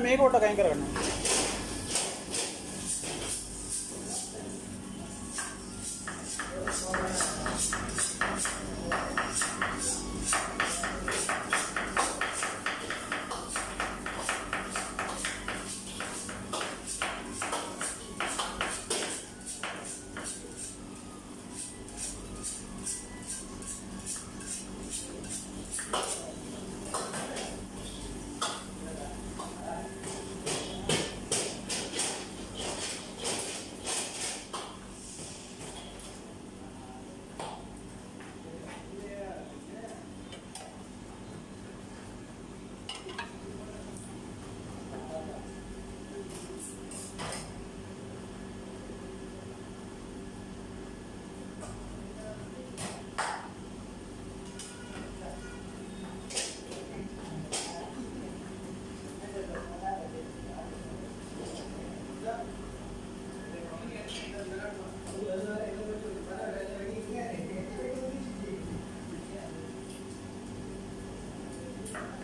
මේක ඔට්ට කයින් කරගන්න.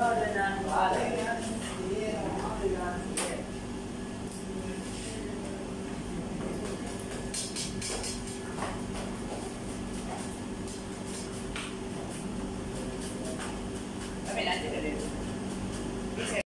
Northern and Northern.